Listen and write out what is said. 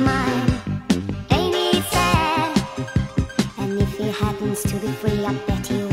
mine. Ain't it sad? And if he happens to be free, I bet he